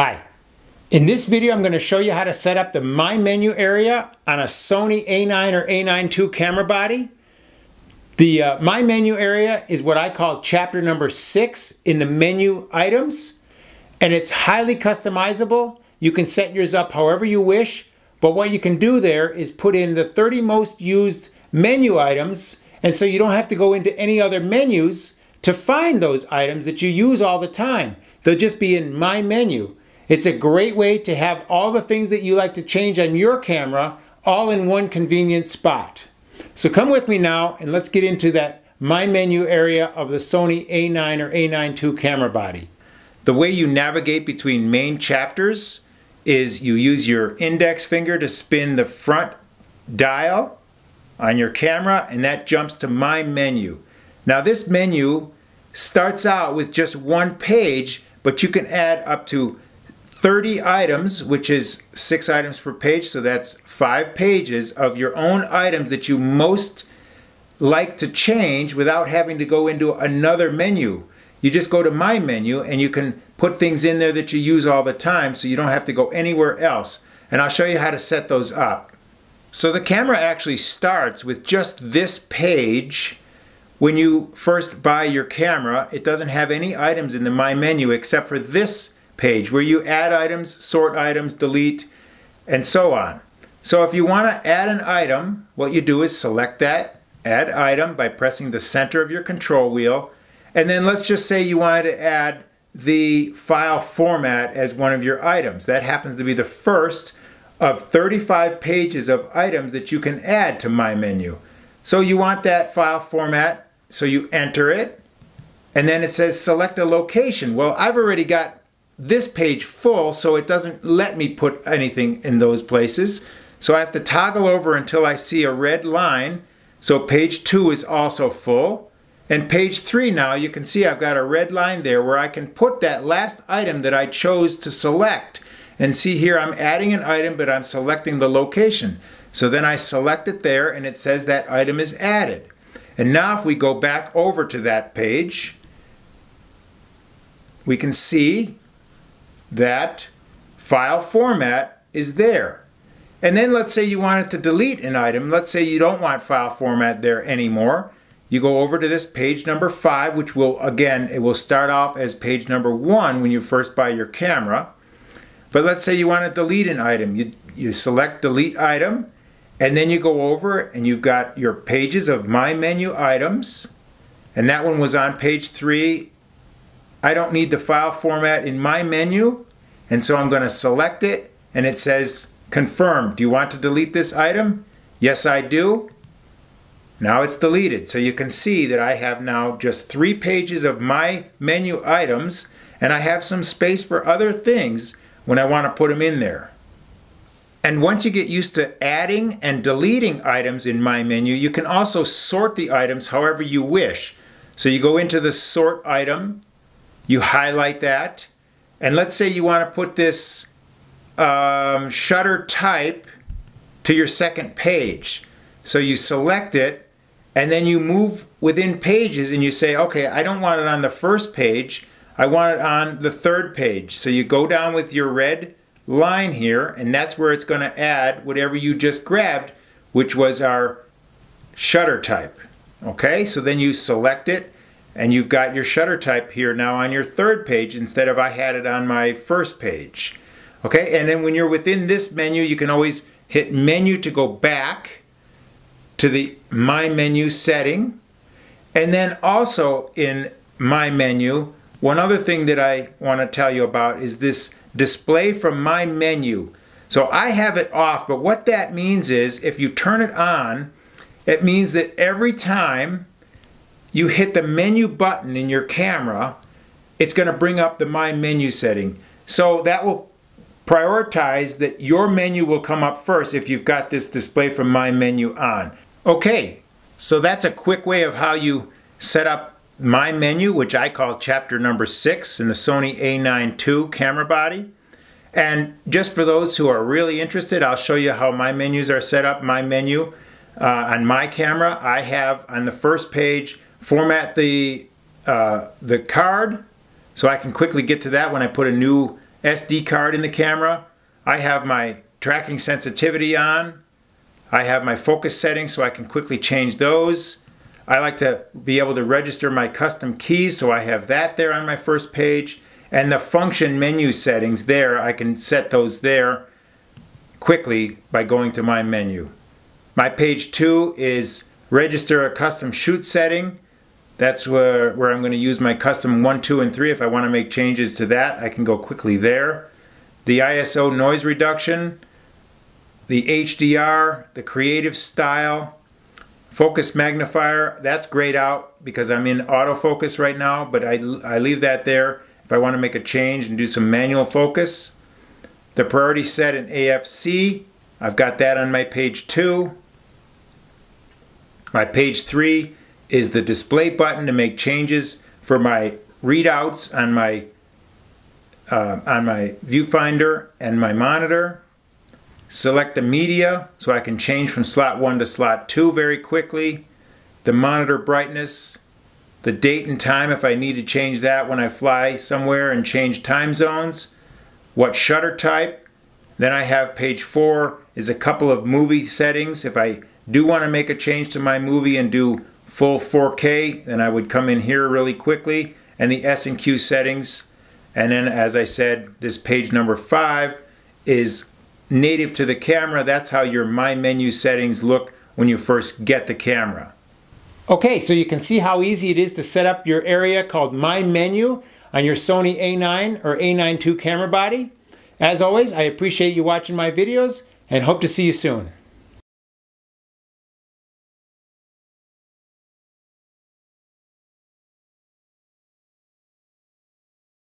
Hi. In this video, I'm going to show you how to set up the My Menu area on a Sony A9 or A9 II camera body. The uh, My Menu area is what I call chapter number six in the menu items, and it's highly customizable. You can set yours up however you wish, but what you can do there is put in the 30 most used menu items, and so you don't have to go into any other menus to find those items that you use all the time. They'll just be in My Menu. It's a great way to have all the things that you like to change on your camera all in one convenient spot. So come with me now and let's get into that My Menu area of the Sony A9 or A9 II camera body. The way you navigate between main chapters is you use your index finger to spin the front dial on your camera and that jumps to My Menu. Now this menu starts out with just one page but you can add up to 30 items, which is six items per page, so that's five pages of your own items that you most like to change without having to go into another menu. You just go to My Menu and you can put things in there that you use all the time so you don't have to go anywhere else. And I'll show you how to set those up. So the camera actually starts with just this page when you first buy your camera, it doesn't have any items in the My menu except for this page where you add items, sort items, delete, and so on. So if you want to add an item, what you do is select that, add item by pressing the center of your control wheel, and then let's just say you wanted to add the file format as one of your items. That happens to be the first of 35 pages of items that you can add to My Menu. So you want that file format so you enter it, and then it says select a location. Well, I've already got this page full, so it doesn't let me put anything in those places. So I have to toggle over until I see a red line. So page two is also full. And page three now, you can see I've got a red line there where I can put that last item that I chose to select. And see here, I'm adding an item, but I'm selecting the location. So then I select it there and it says that item is added. And now if we go back over to that page, we can see that file format is there. And then let's say you wanted to delete an item. Let's say you don't want file format there anymore. You go over to this page number five, which will, again, it will start off as page number one when you first buy your camera. But let's say you want to delete an item. You, you select delete item and then you go over and you've got your pages of My Menu items. And that one was on page three. I don't need the file format in My Menu. And so I'm going to select it and it says confirm. Do you want to delete this item? Yes, I do. Now it's deleted. So you can see that I have now just three pages of my menu items and I have some space for other things when I want to put them in there. And once you get used to adding and deleting items in My Menu, you can also sort the items however you wish. So you go into the sort item, you highlight that, and let's say you want to put this um, shutter type to your second page. So you select it, and then you move within pages and you say, okay, I don't want it on the first page, I want it on the third page. So you go down with your red line here, and that's where it's going to add whatever you just grabbed, which was our shutter type. Okay, so then you select it, and you've got your shutter type here now on your third page instead of I had it on my first page. Okay, and then when you're within this menu, you can always hit menu to go back to the My Menu setting. And then also in My Menu, one other thing that I want to tell you about is this display from my menu. So I have it off, but what that means is if you turn it on, it means that every time you hit the menu button in your camera, it's going to bring up the My Menu setting. So that will prioritize that your menu will come up first if you've got this display from My Menu on. Okay, so that's a quick way of how you set up my menu, which I call chapter number six in the Sony A9 II camera body. And just for those who are really interested, I'll show you how my menus are set up. My menu uh, on my camera, I have on the first page, format the, uh, the card so I can quickly get to that when I put a new SD card in the camera. I have my tracking sensitivity on. I have my focus settings so I can quickly change those. I like to be able to register my custom keys so I have that there on my first page. And the function menu settings there, I can set those there quickly by going to my menu. My page two is register a custom shoot setting. That's where, where I'm going to use my custom 1, 2, and 3. If I want to make changes to that, I can go quickly there. The ISO noise reduction, the HDR, the creative style, focus magnifier, that's grayed out because I'm in autofocus right now, but I, I leave that there if I want to make a change and do some manual focus. The priority set in AFC, I've got that on my page 2. My page 3 is the display button to make changes for my readouts on my uh, on my viewfinder and my monitor. Select the media so I can change from slot 1 to slot 2 very quickly. The monitor brightness, the date and time if I need to change that when I fly somewhere and change time zones. What shutter type. Then I have page 4 is a couple of movie settings. If I do want to make a change to my movie and do full 4K, then I would come in here really quickly and the S&Q settings. And then as I said, this page number five is native to the camera. That's how your My Menu settings look when you first get the camera. Okay, so you can see how easy it is to set up your area called My Menu on your Sony A9 or A9 II camera body. As always, I appreciate you watching my videos and hope to see you soon.